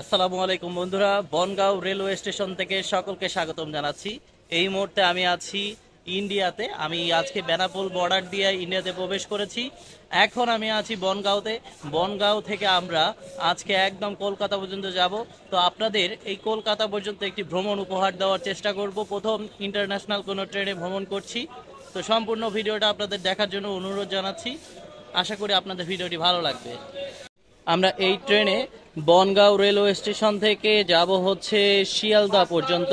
আসসালামু আলাইকুম বন্ধুরা, বনগাঁও রেলওয়ে স্টেশন থেকে সকলকে স্বাগতম জানাচ্ছি। এই মুহূর্তে আমি আছি ইন্ডিয়াতে। আমি আজকে বেনাপোল বর্ডার দিয়ে ইন্ডিয়াতে প্রবেশ করেছি। এখন আমি আছি বনগাঁওতে। বনগাঁও থেকে আমরা আজকে একদম কলকাতা পর্যন্ত যাব। তো আপনাদের এই কলকাতা পর্যন্ত একটি ভ্রমণ উপহার দেওয়ার চেষ্টা করব। প্রথম ইন্টারন্যাশনাল কোনো ট্রেনে ভ্রমণ করছি। তো সম্পূর্ণ ভিডিওটা আপনাদের দেখার জন্য অনুরোধ জানাচ্ছি। আশা করি আপনাদের ভিডিওটি ভালো লাগবে। আমরা এই ট্রেনে বনগাঁও রেলওয়ে স্টেশন থেকে যাব হচ্ছে শিয়ালদা পর্যন্ত।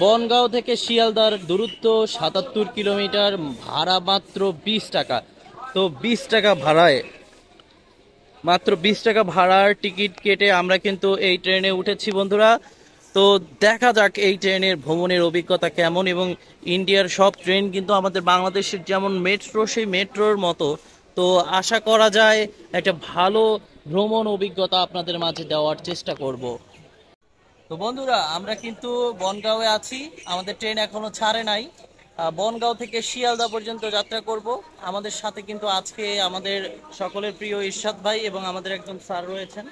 বনগাঁও থেকে শিয়ালদার দূরত্ব সাতাত্তর কিলোমিটার, ভাড়া মাত্র বিশ টাকা। তো বিশ টাকা ভাড়ায়, মাত্র বিশ টাকা ভাড়ার টিকিট কেটে আমরা কিন্তু এই ট্রেনে উঠেছি বন্ধুরা। তো দেখা যাক এই ট্রেনের ভ্রমণের অভিজ্ঞতা কেমন এবং ইন্ডিয়ার সব ট্রেন কিন্তু আমাদের বাংলাদেশের যেমন মেট্রো সেই মেট্রোর মতো তো আশা করা যায় একটা ভালো ভ্রমণ অভিজ্ঞতা আপনাদের মাঝে দেওয়ার চেষ্টা করব। তো বন্ধুরা, আমরা কিন্তু বনগাঁওয়ে আছি। আমাদের ট্রেন এখনও ছাড়ে নাই। বনগাঁও থেকে শিয়ালদা পর্যন্ত যাত্রা করব। আমাদের সাথে কিন্তু আজকে আমাদের সকলের প্রিয় ইরশাদ ভাই এবং আমাদের একজন স্যার রয়েছেন।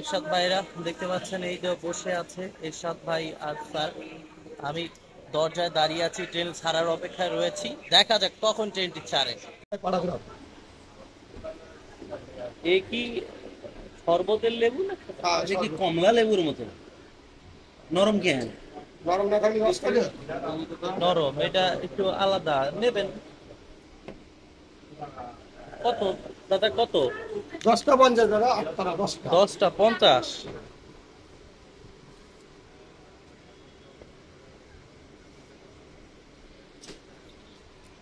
ইরশাদ ভাইরা, দেখতে পাচ্ছেন, এই তো বসে আছে ইরশাদ ভাই আর স্যার। আমি দরজায় দাঁড়িয়ে আছি, ট্রেন ছাড়ার অপেক্ষায় রয়েছি। দেখা যাক কখন ট্রেনটি ছাড়ে। এ কি শরবতের লেবু না এটা কি কমলা লেবুর মতো? নরম কেন গরম না থাকলে রস খাবে নরম এটা একটু আলাদা। নেবেন। কত? দাদা কত? দশটা পঞ্চাশ দাদা আটটা দশটা। দশটা পঞ্চাশ।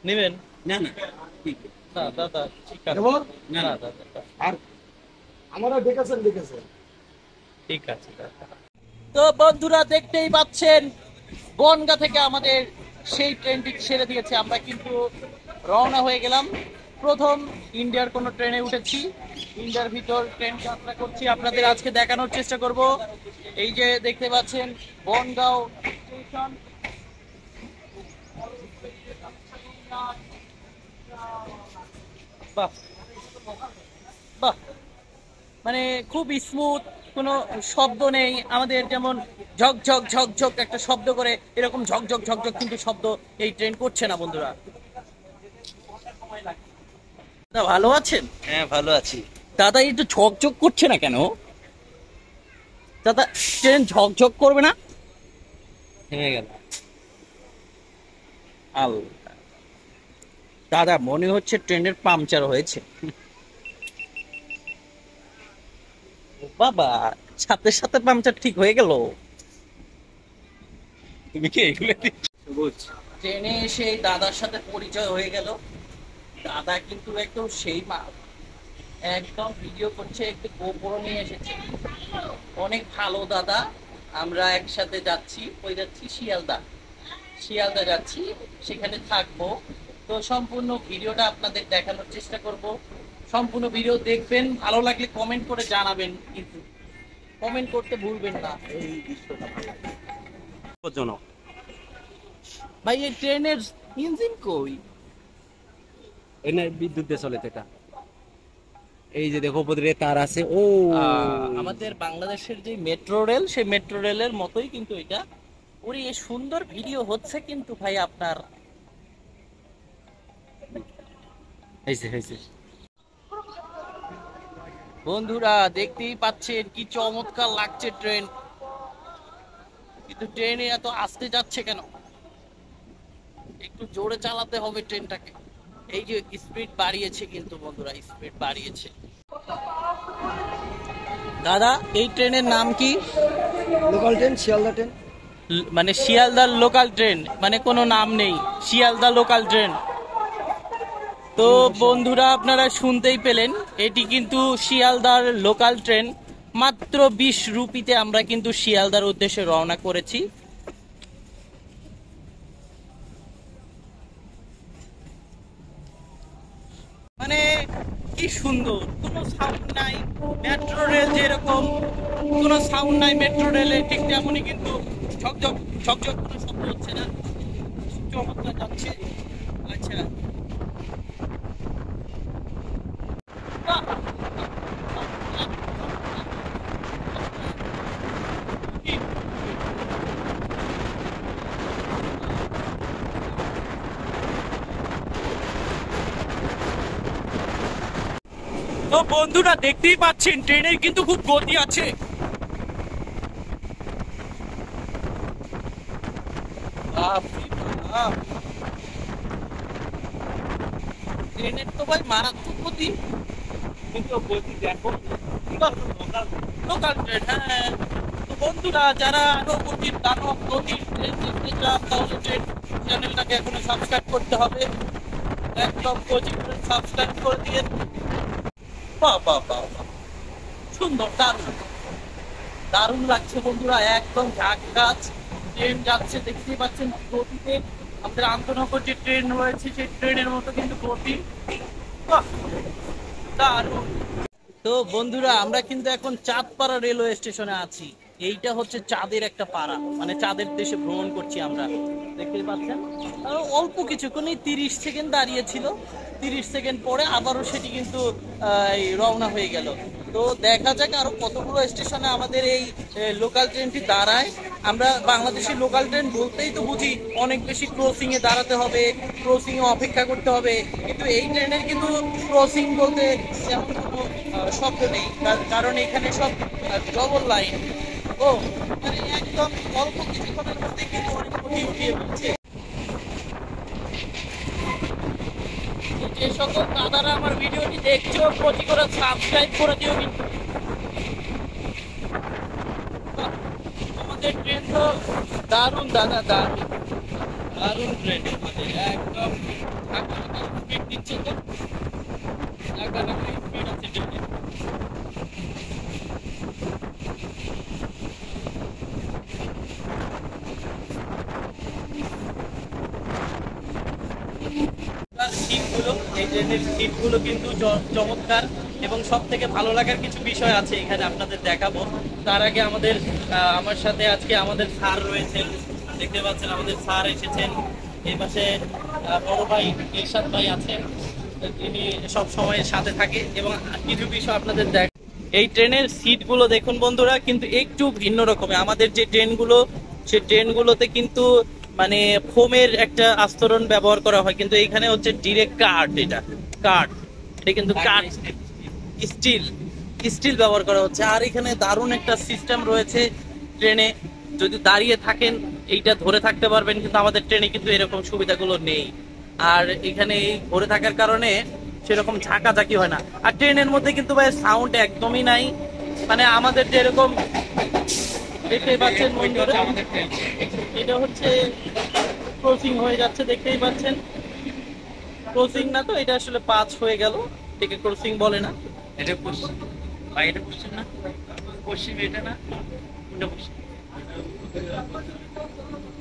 নেবেন? না না ঠিক না দাদা ঠিক আছে। আর আমারও ডেকেছেন ডেকেছেন ঠিক আছে তো বন্ধুরা দেখতেই পাচ্ছেন বনগা থেকে আমাদের সেই ট্রেনটি ছেড়ে দিয়েছে। আমরা কিন্তু রওনা হয়ে গেলাম। প্রথম ইন্ডিয়ার কোনো ট্রেনে উঠেছি। ইন্ডিয়ার ভিতর ট্রেন যাত্রা করছি। আপনাদের আজকে দেখানোর চেষ্টা করব। এই যে দেখতে পাচ্ছেন বনগাঁও স্টেশন। বাহ। বাহ। মানে খুব স্মুথ কোনো শব্দ নেই। আমাদের যেমন ঝকঝক ঝকঝক একটা শব্দ করে এরকম ঝকঝক ঝকঝক কিন্তু শব্দ এই ট্রেন করছে না বন্ধুরা। দাদা ভালো আছেন? হ্যাঁ ভালো আছি। দাদা একটু ঝকঝক করছে না কেন? দাদা ট্রেন ঝকঝক করবে না? থেমে গেল। আল। দাদা, মনে হচ্ছে ট্রেনের পাংচার হয়েছে। বাবা, সাথে সাথে পাংচার ঠিক হয়ে গেল। তুমি কি এগুলো ট্রেনে এসে এই দাদার সাথে পরিচয় হয়ে গেল। দাদা কিন্তু একদম সেই মা। একদম ভিডিও করছে, একটু গোপরও নিয়ে এসেছে। অনেক ভালো দাদা। আমরা একসাথে যাচ্ছি, ওই যাচ্ছি শিয়ালদা। শিয়ালদা যাচ্ছি, সেখানে থাকব। তো সম্পূর্ণ ভিডিওটা আপনাদের দেখানোর চেষ্টা করব। সম্পূর্ণ ভিডিও দেখবেন ভালো লাগলে কমেন্ট করে জানাবেন কিন্তু। কমেন্ট করতে ভুলবেন না। এই দৃশ্যটা ভালো ভাই এই ট্রেনের ইঞ্জিন কই? এনে বিদ্যুৎ দিয়ে চলে এটা। এই যে দেখো উপরে তার আছে। ও! আমাদের বাংলাদেশের যে মেট্রো রেল সেই মেট্রো রেলের মতোই কিন্তু এটা। ওরে সুন্দর ভিডিও হচ্ছে কিন্তু ভাই আপনার হয়েছে হয়েছে বন্ধুরা দেখতেই পাচ্ছেন কি চমৎকার লাগছে ট্রেন। কিন্তু ট্রেনে এত আসতে যাচ্ছে কেন? একটু জোরে চালাতে হবে ট্রেনটাকে। এই যে স্পিড বাড়িয়েছে কিন্তু বন্ধুরা স্পিড বাড়িয়েছে। দাদা এই ট্রেনের নাম কি? লোকাল ট্রেন শিয়ালদা ট্রেন মানে শিয়ালদার লোকাল ট্রেন মানে কোনো নাম নেই। শিয়ালদা লোকাল ট্রেন তো বন্ধুরা, আপনারা শুনতেই পেলেন, এটি কিন্তু শিয়ালদার লোকাল ট্রেন মাত্র বিশ রুপিতে আমরা কিন্তু শিয়ালদার উদ্দেশ্যে রওনা করেছি। মানে কি সুন্দর, কোনো সাউন্ড নাই মেট্রো রেল যেরকম, কোনো সাউন্ড নাই মেট্রো রেলে ঠিক তেমনই কিন্তু ঝকঝক ঝকঝক কোনো শব্দ হচ্ছে না। চমৎকার যাচ্ছে। আচ্ছা তো বন্ধুরা দেখতেই পাচ্ছেন ট্রেনের কিন্তু খুব গতি আছে। ট্রেনের তো ভাই মারাত্মক গতি। কিন্তু লোকাল ট্রেন হ্যাঁ। বন্ধুরা যারা ট্রেন চান তাহলে চ্যানেলটাকে এখনও সাবস্ক্রাইব করতে হবে। একদম কোচিং সাবস্ক্রাইব করে বাহ বাহ। সুন্দর দারুণ। দারুণ লাগছে বন্ধুরা একদম ঝাঁক গাছ। ট্রেন যাচ্ছে দেখতেই পাচ্ছেন গতিতে। আমাদের আন্তনগর যে ট্রেন রয়েছে সেই ট্রেনের মতো কিন্তু গতি। বাহ, তো বন্ধুরা, আমরা কিন্তু এখন চাঁদপাড়া রেলওয়ে স্টেশনে আছি। এইটা হচ্ছে চাঁদের একটা পাড়া। মানে চাঁদের দেশে ভ্রমণ করছি আমরা। দেখতে পাচ্ছেন? অল্প কিছুক্ষণই তিরিশ সেকেন্ড দাঁড়িয়েছিল। তিরিশ সেকেন্ড পরে আবারও সেটি কিন্তু রওনা হয়ে গেল। তো দেখা যাক আরও কতগুলো স্টেশনে আমাদের এই লোকাল ট্রেনটি দাঁড়ায়। আমরা বাংলাদেশের লোকাল ট্রেন বলতেই তো বুঝি অনেক বেশি ক্রসিং এ দাঁড়াতে হবে ক্রসিং এ অপেক্ষা করতে হবে। কিন্তু এই ট্রেনের কিন্তু ক্রসিং বলতে তেমন কোনো শব্দ নেই। কার- কারণ এখানে সব ডবল লাইন ও মানে একদম অল্প কিছুক্ষণের মধ্যে কিন্তু অনেক উঠিয়ে ফেলছে। যে সকল দাদারা আমার ভিডিওটি দেখছ প্রতি করে সাবস্ক্রাইব করে দিও কিন্তু। আমাদের ট্রেন তো দারুণ দাদা, দারুণ। দারুণ ট্রেন আমাদের একদম স্পিড দিচ্ছে তো। স্পিড আছে ট্রেনে সিটগুলো এই ট্রেনের সিটগুলো কিন্তু চমৎকার এবং সব থেকে ভালো লাগার কিছু বিষয় আছে এখানে আপনাদের দেখাবো। তার আগে আমাদের আমার সাথে আজকে আমাদের স্যার রয়েছেন। দেখতে পাচ্ছেন আমাদের স্যার এসেছেন। এই পাশে বড় ভাই ইরশাদ ভাই আছেন। তিনি সব সময় সাথে থাকে এবং কিছু বিষয় আপনাদের দেখ এই ট্রেনের সিটগুলো দেখুন বন্ধুরা, কিন্তু একটু ভিন্ন রকমের। আমাদের যে ট্রেনগুলো, সে ট্রেনগুলোতে কিন্তু মানে ফোমের একটা আস্তরণ ব্যবহার করা হয় কিন্তু এখানে হচ্ছে ডিরেক্ট কাঠ এটা। কাঠ এটা কিন্তু কাঠ স্টিল স্টিল ব্যবহার করা হচ্ছে। আর এখানে দারুণ একটা সিস্টেম রয়েছে ট্রেনে। যদি দাঁড়িয়ে থাকেন এইটা ধরে থাকতে পারবেন কিন্তু আমাদের ট্রেনে কিন্তু এরকম সুবিধাগুলো নেই। আর এখানে এই ধরে থাকার কারণে সেরকম ঝাঁকাঝাঁকি হয় না। আর ট্রেনের মধ্যে কিন্তু ভাই সাউন্ড একদমই নাই। মানে আমাদের যেরকম দেখতেই পাচ্ছেন বন্ধুরা এটা হচ্ছে ক্রসিং হয়ে যাচ্ছে দেখতেই পাচ্ছেন। ক্রসিং না তো এটা আসলে পাঁচ হয়ে গেল। এটাকে ক্রসিং বলে না। এটা পশ্চিম। এটা পশ্চিম না? পশ্চিম এটা না? কোনটা পশ্চিম।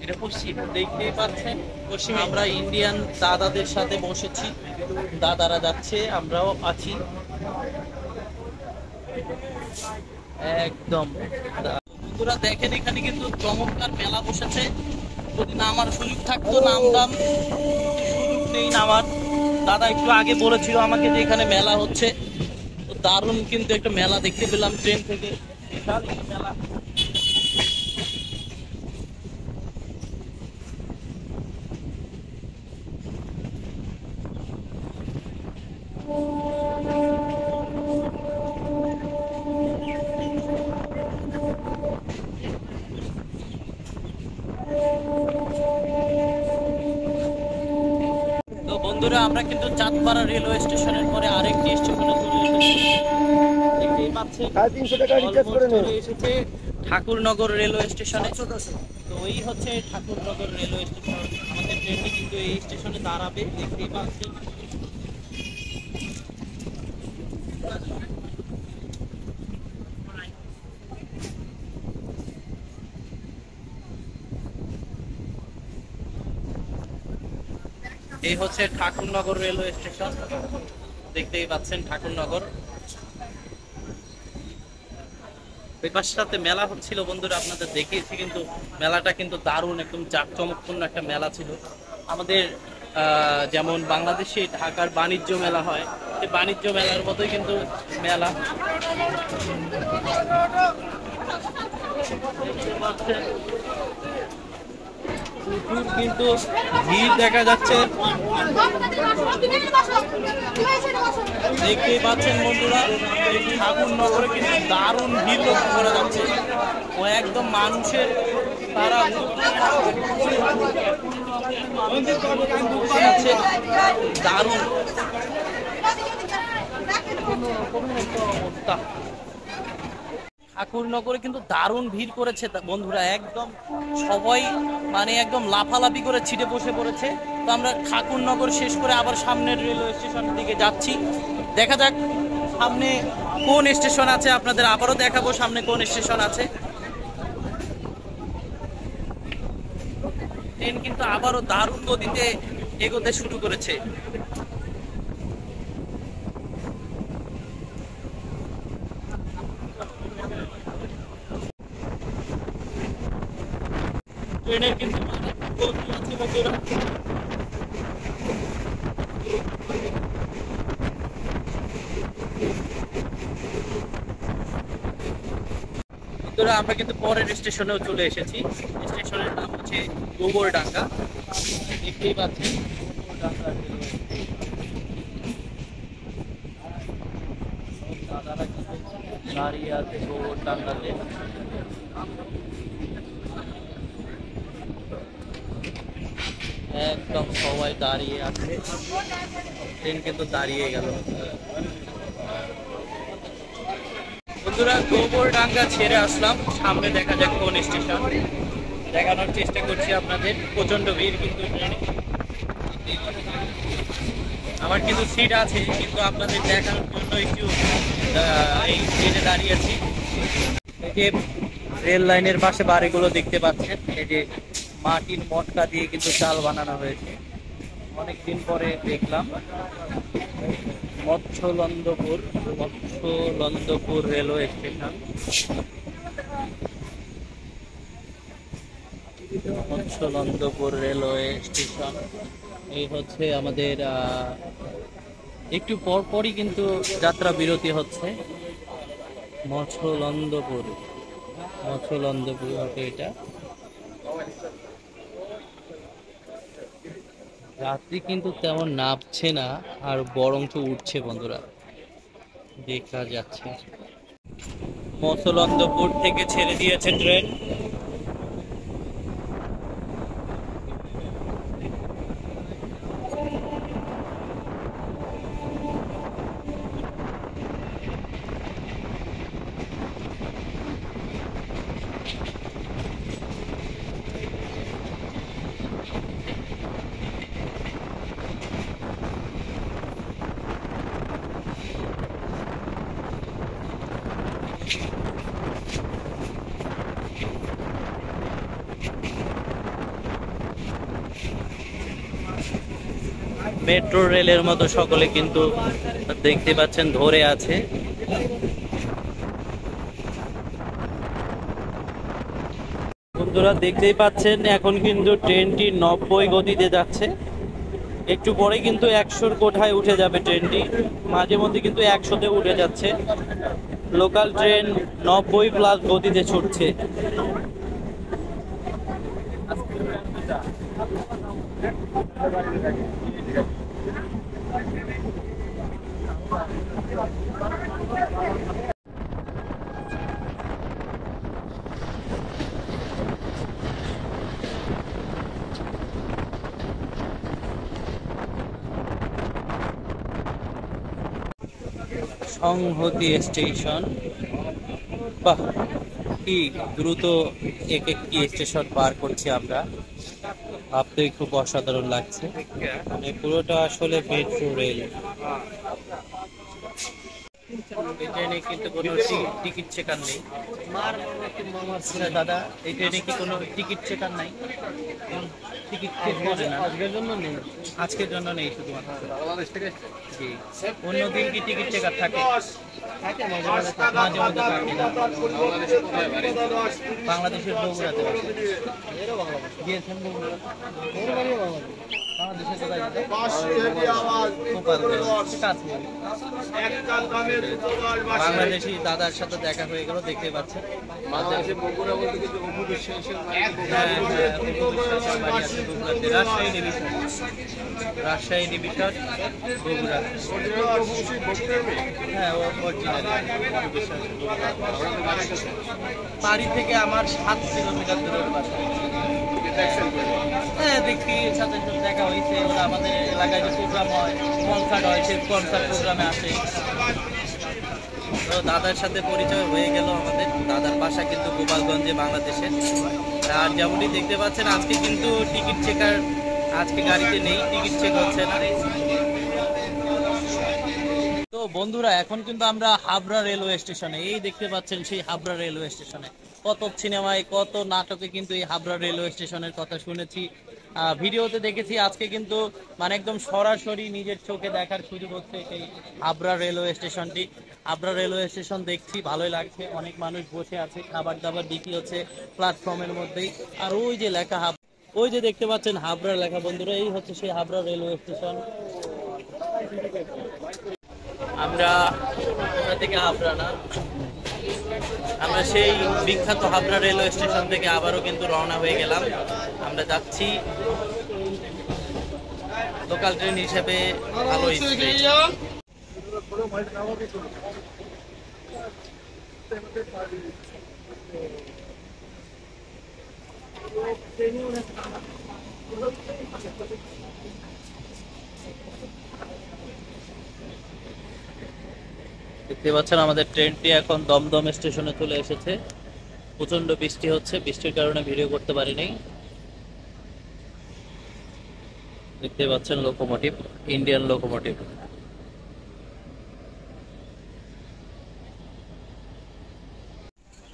এটা পশ্চিম। দেখতেই পাচ্ছেন পশ্চিম আমরা ইন্ডিয়ান দাদাদের সাথে বসেছি। দাদারা যাচ্ছে আমরাও আছি। একদম। বন্ধুরা, দেখেন এখানে কিন্তু চমৎকার মেলা বসেছে। যদি না আমার সুযোগ থাকতো নামতাম সুযোগ নেই নামার দাদা একটু আগে বলেছিল আমাকে যে এখানে মেলা হচ্ছে। দারুণ কিন্তু একটা মেলা দেখতে পেলাম, ট্রেন থেকে বিশাল মেলা তো বন্ধুরা আমরা চাঁদপাড়া রেলওয়ে স্টেশনের পরে আরেকটি স্টেশনে চলে এসেছি দেখতেই করে চলে এসেছে ঠাকুরনগর রেলওয়ে স্টেশনে। তো এই হচ্ছে ঠাকুরনগর রেলওয়ে স্টেশন। আমাদের ট্রেনটি কিন্তু এই স্টেশনে দাঁড়াবে দেখতেই পাচ্ছেন। এই হচ্ছে ঠাকুরনগর রেলওয়ে স্টেশন। দেখতেই পাচ্ছেন ঠাকুরনগর। ওই পাশটাতে মেলা হচ্ছিল বন্ধুরা, আপনাদের দেখিয়েছি, কিন্তু মেলাটা কিন্তু দারুণ, একদম জাঁকজমকপূর্ণ একটা মেলা ছিল। আমাদের যেমন বাংলাদেশে ঢাকার বাণিজ্য মেলা হয় সেই বাণিজ্য মেলার মতোই কিন্তু মেলা। প্রচুর কিন্তু ভিড় দেখা যাচ্ছে। দেখতেই পাচ্ছেন বন্ধুরা, এই ঠাকুরনগরে কিন্তু দারুণ ভিড় লক্ষ্য করা যাচ্ছে। ও একদম মানুষের তারা দারুণ। ঠাকুরনগরে কিন্তু দারুণ ভিড় করেছে বন্ধুরা, একদম সবাই মানে একদম লাফালাফি করে ছিটে বসে পড়েছে। তো আমরা ঠাকুরনগর শেষ করে আবার সামনের রেলওয়ে স্টেশনের দিকে যাচ্ছি। দেখা যাক সামনে কোন স্টেশন আছে, আপনাদের আবারও দেখাবো সামনে কোন স্টেশন আছে। ট্রেন কিন্তু আবারও দারুণ গতিতে এগোতে শুরু করেছে। ট্রেনের কিন্তু। বন্ধুরা, আমরা কিন্তু পরের স্টেশনেও চলে এসেছি। স্টেশনের নাম হচ্ছে গোবরডাঙ্গা। দেখতেই পাচ্ছেন দাঁড়িয়ে আছে গোবরডাঙ্গাতে। একদম সবাই দাঁড়িয়ে আছে। ট্রেন কিন্তু দাঁড়িয়ে গেল। বন্ধুরা, গোবরডাঙ্গা ছেড়ে আসলাম। সামনে দেখা যাক কোন স্টেশন। দেখানোর চেষ্টা করছি আপনাদের। প্রচণ্ড ভিড় কিন্তু আমার কিন্তু সিট আছে, কিন্তু আপনাদের দেখানোর জন্য একটু এই ট্রেনে দাঁড়িয়ে আছি। যে রেল লাইনের পাশে বাড়িগুলো দেখতে পাচ্ছেন, এই যে মাটির মটকা দিয়ে কিন্তু চাল বানানো হয়েছে। অনেকদিন পরে দেখলাম, Machhalandapur Machhalandapur railway station. Machhalandapur railway station. এই হচ্ছে আমাদের একটু পর পরই কিন্তু যাত্রা বিরতি হচ্ছে। মৎস্যলন্দপুর মৎস্যলন্দপুর হবে এটা। রাত্রি কিন্তু তেমন নামছে না, আর বরঞ্চ উঠছে বন্ধুরা। দেখা যাচ্ছে। মসলন্দপুর থেকে ছেড়ে দিয়েছে ট্রেন। মেট্রো রেলের মতো সকলে কিন্তু দেখতে পাচ্ছেন, ধরে আছে। বন্ধুরা, দেখতেই পাচ্ছেন, এখন কিন্তু ট্রেনটি নব্বই গতিতে যাচ্ছে। একটু পরে কিন্তু একশোর কোঠায় উঠে যাবে ট্রেনটি। মাঝে মধ্যে কিন্তু একশোতে উঠে যাচ্ছে। লোকাল ট্রেন নব্বই প্লাস গতিতে ছুটছে। সংহতি স্টেশন। বাহ কি দ্রুত এক একটি স্টেশন পার করছি আমরা। ভাবতেই খুব অসাধারণ লাগছে। মানে পুরোটা আসলে মেট্রো রেল কিন্তু কোনো টিকিট চেকার নেই। আচ্ছা, দাদা এই ট্রেনে কি কোনো টিকিট চেকার নাই? টিকিট চেক করে না। আজকের জন্য নেই। আজকের জন্য নেই শুধুমাত্র। জি। অন্য দিন কি টিকিট চেকার থাকে? থাকে মাঝে মাঝে মাঝে মাঝে থাকে। না। বাংলাদেশের বগুড়াতে। গিয়েছেন বগুড়া বাংলাদেশে দাদার সাথে দেখা হয়ে গেল দেখতে পাচ্ছেন। হ্যাঁ, হ্যাঁ, বাড়ি রাজশাহী ডিভিশন। বগুড়া। হ্যাঁ বাড়ি থেকে আমার সাত কিলোমিটার দূরের বাসা। হ্যাঁ দেখি আমাদের এলাকায় প্রোগ্রাম হয় তো দাদার সাথে পরিচয় হয়ে গেল আমাদের। দাদার বাসা কিন্তু গোপালগঞ্জে, বাংলাদেশে। আর যেমনটি দেখতে পাচ্ছেন, আজকে কিন্তু টিকিট চেকার আজকে গাড়িতে নেই, টিকিট চেক হচ্ছে না। বন্ধুরা, এখন কিন্তু আমরা হাবড়া রেলওয়ে স্টেশনে। এই দেখতে পাচ্ছেন সেই হাবড়া রেলওয়ে স্টেশনে। কত সিনেমায়, কত নাটকে কিন্তু এই হাবড়া রেলওয়ে স্টেশনের কথা শুনেছি। ভিডিওতে দেখেছি, আজকে কিন্তু মানে একদম সরাসরি নিজের চোখে দেখার সুযোগ হচ্ছে এই হাবড়া রেলওয়ে স্টেশনটি। হাবড়া রেলওয়ে স্টেশন দেখছি, ভালোই লাগছে। অনেক মানুষ বসে আছে খাবার দাবার বিক্রি হচ্ছে প্ল্যাটফর্মের মধ্যেই। আর ওই যে লেখা হাব, ওই যে দেখতে পাচ্ছেন হাবড়া লেখা বন্ধুরা, এই হচ্ছে সেই হাবড়া রেলওয়ে স্টেশন। আমরা থেকে হাবড়া না? আমরা সেই বিখ্যাত হাবড়া রেলওয়ে স্টেশন থেকে আবারও কিন্তু রওনা হয়ে গেলাম। আমরা যাচ্ছি লোকাল ট্রেন হিসেবে ভালো স্পিড দেখতে পাচ্ছেন আমাদের ট্রেনটি এখন দমদম স্টেশনে চলে এসেছে। প্রচণ্ড বৃষ্টি হচ্ছে, বৃষ্টির কারণে ভিডিও করতে পারিনি। দেখতে পাচ্ছেন লোকোমোটিভ, ইন্ডিয়ান লোকোমোটিভ।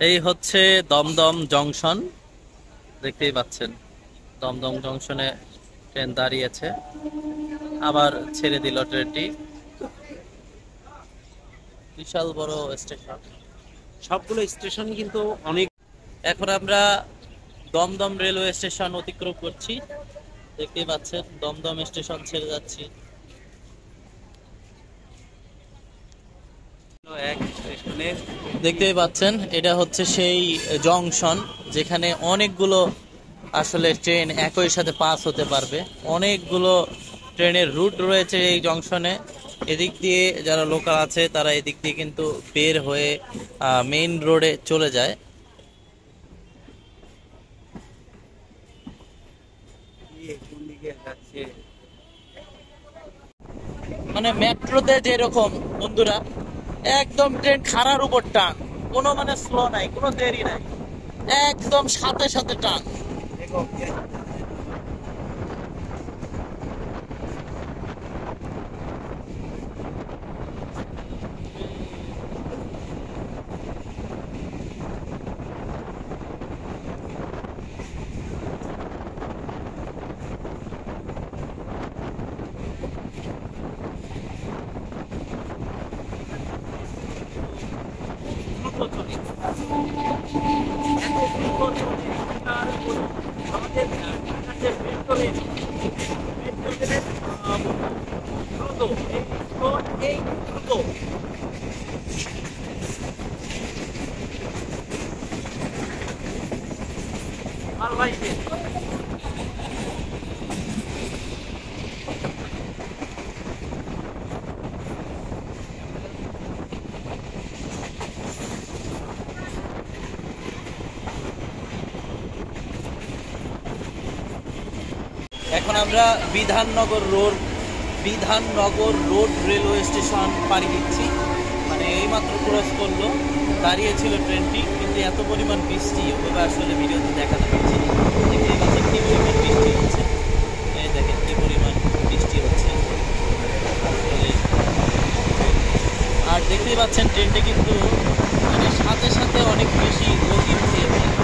এই হচ্ছে দমদম জংশন, দেখতেই পাচ্ছেন। দমদম জংশনে ট্রেন দাঁড়িয়েছে। আবার ছেড়ে দিল ট্রেনটি। বিশাল বড় স্টেশন সবগুলো স্টেশন কিন্তু অনেক এখন আমরা দমদম রেলওয়ে স্টেশন অতিক্রম করছি। দেখতে পাচ্ছেন দমদম স্টেশন ছেড়ে যাচ্ছি। দেখতেই পাচ্ছেন এটা হচ্ছে সেই জংশন যেখানে অনেকগুলো আসলে ট্রেন একই সাথে পাস হতে পারবে। অনেকগুলো ট্রেনের রুট রয়েছে এই জংশনে এদিক দিয়ে যারা লোকাল আছে, তারা এদিক দিয়ে কিন্তু বের হয়ে মেইন রোডে চলে যায়। মানে মেট্রোতে যেরকম, বন্ধুরা, একদম ট্রেন খাড়ার উপর টান। কোনো মানে স্লো নাই, কোনো দেরি নাই। একদম সাথে সাথে টান। এখন আমরা Bidhannagar road Bidhannagar road railway station পাড়ি দিচ্ছি। মানে এইমাত্র ক্রস করল দাঁড়িয়ে ছিল ট্রেনটি, কিন্তু এত পরিমাণ বৃষ্টি ওভাবে আসলে ভিডিওতে দেখাতে পারছি কি পরিমাণ বৃষ্টি হচ্ছে। পরিমাণ বৃষ্টি হচ্ছে। আর দেখতেই পাচ্ছেন ট্রেনটা কিন্তু মানে সাথে সাথে অনেক বেশি গতি উঠিয়েছে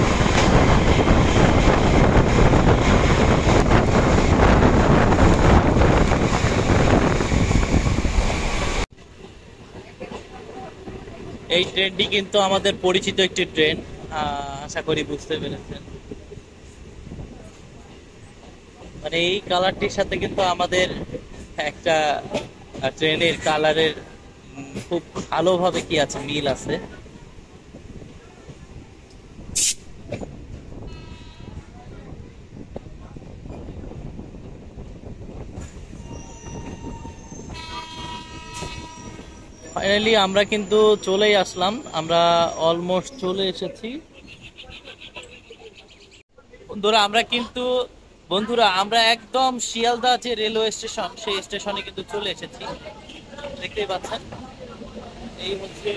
এই ট্রেনটি কিন্তু আমাদের পরিচিত একটি ট্রেন আশা করি বুঝতে পেরেছেন। মানে এই কালারটির সাথে কিন্তু আমাদের একটা ট্রেনের কালারের খুব ভালোভাবে কি আছে, মিল আছে। ফাইনালি আমরা কিন্তু চলেই আসলাম। আমরা অলমোস্ট চলে এসেছি। বন্ধুরা, আমরা কিন্তু, বন্ধুরা, আমরা একদম শিয়ালদা যে রেলওয়ে স্টেশন সেই স্টেশনে কিন্তু চলে এসেছি। দেখতেই পাচ্ছেন? এই হচ্ছে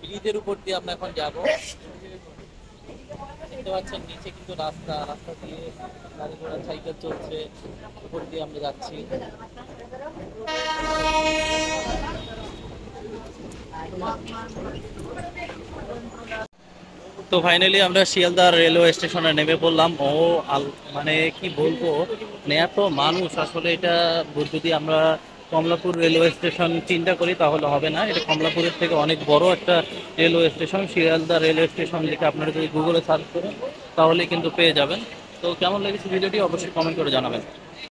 ব্রিজের উপর দিয়ে আমরা এখন যাব। দেখতে পাচ্ছেন, নিচে কিন্তু রাস্তা রাস্তা দিয়ে গাড়ি ঘোড়া, সাইকেল চলছে, উপর দিয়ে আমরা যাচ্ছি। তো ফাইনালি আমরা শিয়ালদা রেলওয়ে স্টেশনে নেমে পড়লাম। ও মানে কি বলব? মানে এত মানুষ, আসলে এটা যদি আমরা কমলাপুর রেলওয়ে স্টেশন চিন্তা করি, তাহলে হবে না। এটা কমলাপুরের থেকে অনেক বড় একটা railway station, Sealdah railway station লিখে আপনারা যদি গুগলে সার্চ করেন, তাহলে কিন্তু পেয়ে যাবেন। তো কেমন লেগেছে ভিডিওটি, অবশ্যই কমেন্ট করে জানাবেন।